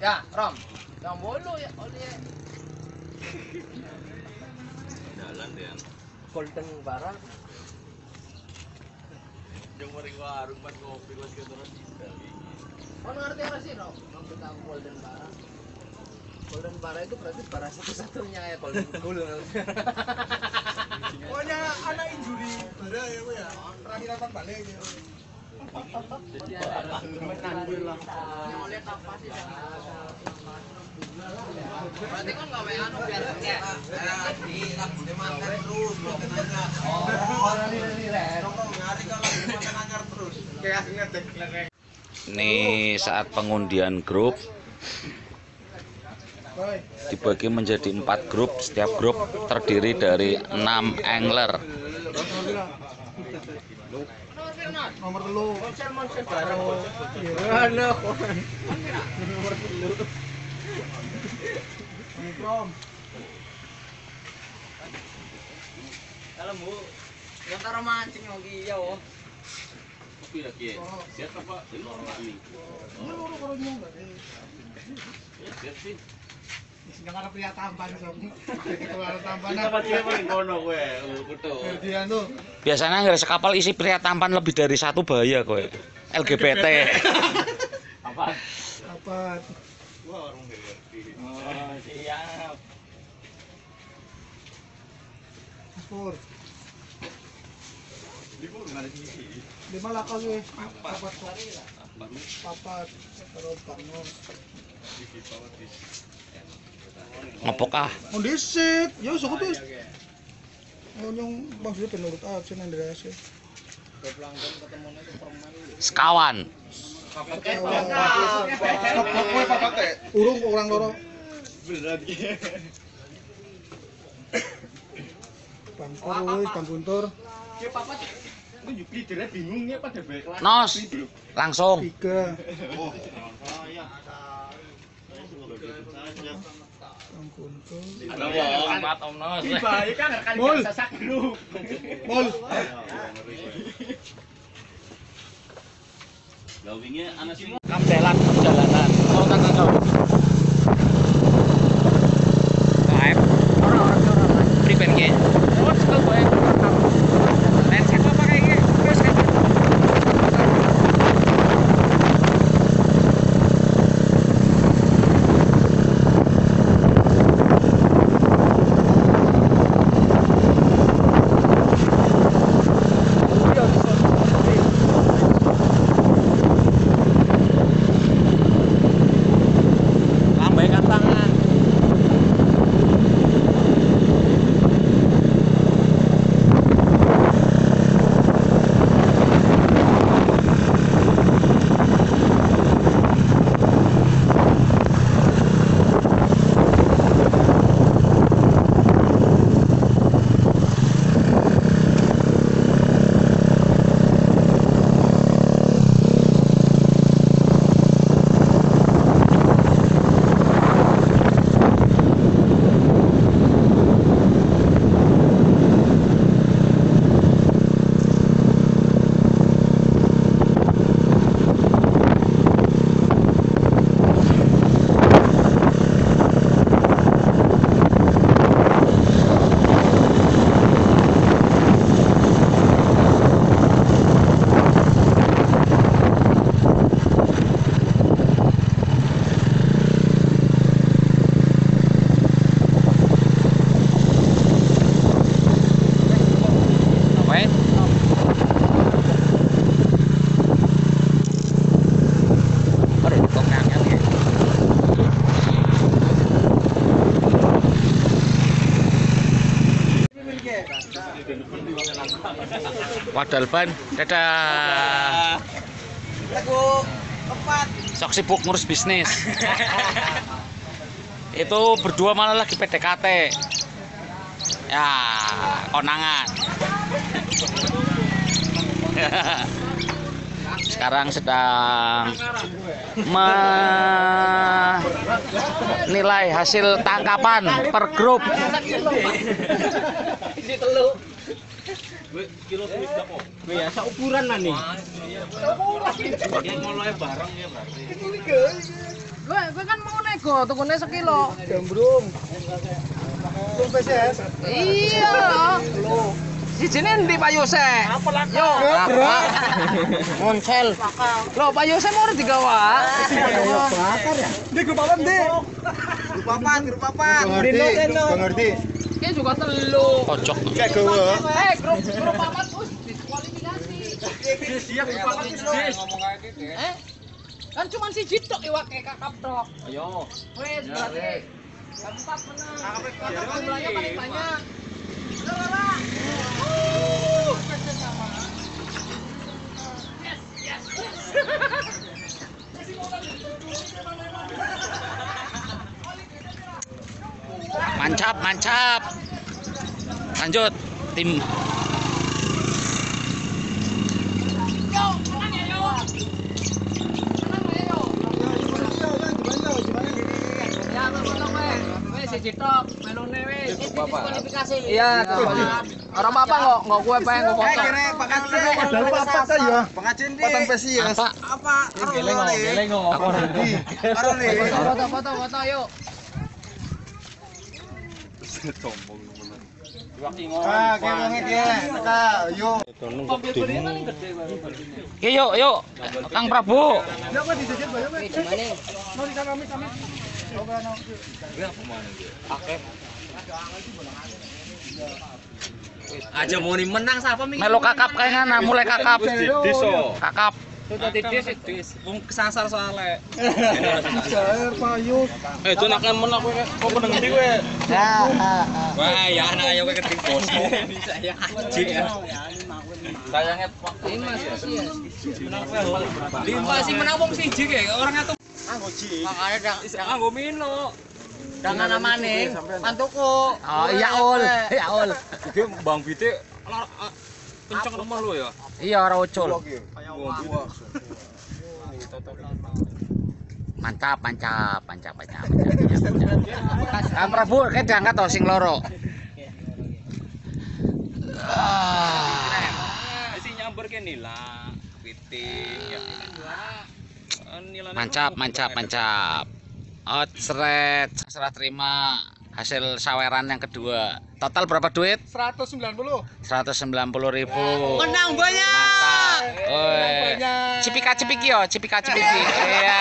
Ya, Rom. Yang bolu ya, oli. Jalan dia. Golden barang. Yang mari warung buat kopi buat kita terus. Kau ngerti apa sih, Rom? Maksud aku golden barang. Golden barang itu berarti barang satu-satunya ya golden goal. Pokoknya anak injuri bara ya ya. Terakhir apa balik ya. Ini saat pengundian grup dibagi menjadi empat grup. Setiap grup terdiri dari enam angler. Nomor telu. Nomor telu. Mikrom. Kalau bu, yang taruh mancing lagi ya, oh. Kopi lagi ya. Siap apa? Ini orang ini. Ini loro karo nyong enggak? Ya, siap sih. Sob. Arep tambahan. Kita pasti paling kono kowe. Kudu. Berdian tuh. Biasanya nggak sekapal isi pria tampan lebih dari satu bahaya kowe. LGBT. Apa? Apa? Wah, orang ngerti. Oh, siap. Gue. Papat. Papat. Terus. Ngepok ah. Oh disit. Ya aku tuh. Oh nyong maksudnya penurut absen Andreas ya. Pelanggan ketemunya itu permen. Sekawan. Urung orang loro. Beneran Bangkur wis Bang Guntur. Ya papa itu juga leadernya bingung ya pada. Nos. Langsung. Tiga. Oh. Ya. Bang Guntur. Ada wong. Om Nos. Tiba ya kan kali Mul. sasak grup. Mol. Lawingnya anak sih Wadal ban, dadah. Lagu empat. Sok sibuk ngurus bisnis. Itu berdua malah lagi PDKT. Ya, konangan. Sekarang sedang menilai hasil tangkapan per grup. Ini. Kilo kuis dak kok. Biasa ukuran lah nih. Dia ngoloe bareng ya berarti. gue gue kan mau sego, tukune sekilo. Gambrung. Tung PCS. Iya. Lo. Sijine endi Pak Yose? Yo. berat. Monsel. Lo Pak Yose mau digawa. bakar ya? Di grup apa, Di? Grup apa? Grup apa? Ngerti, ngerti. Ini juga telu. Pojok. Kayak. Eh, grup grup apa us diskualifikasi. Siap Bapak Dis. Eh? Kan cuma si Jitok iwak kayak kakap tok. Ayo. Wes berarti keempat menang. Kakap jumlahnya paling banyak. Uh. Yes, yes, yes. Mancap, mancap. Lanjut tim Yo, menang ya, yo. Menang ya, yo. Ya, betul weh. Weh si Jitok, melone weh. Ini diskualifikasi. Iya, orang apa nggak nggak gue pengen gue foto. Padahal papat ta ya. PCS. apa? Foto, foto, foto, yuk. Oke, yuk, yuk. Kang Prabu. Ya. Aja mau menang siapa? Melo kakap kayaknya nah, mulai kakap. Kakap. Sudah tidis dis. Wong kesasar soalnya. Cair payus. Eh, itu nak men aku kok meneng ndi kowe? Wah, ya anak ayo kowe keting bos. Saya anjing ya. Sayangnya Lima sih ya. lima sih menang wong siji kayak orang atuh. Makanya dah, Jangan nggo mino. jangan amaning, mantuku. Oh, iya ul. Iya ul. Iki Bang a- kenceng rumah lu ya. Iya ora ucul. Mantap, mantap, mantap, mantap, mantap, mantap. Kang Prabu, kayak diangkat toh sing loro. Ah, Si nyamber ke nila. Piting ya. Eh, mancap, mancap. Oh, seret, serah terima hasil saweran yang kedua. Total berapa duit? 190. 190 ribu. Menang banyak. Mantap. Oi. Cipika cipiki yo, cipika cipiki. Iya.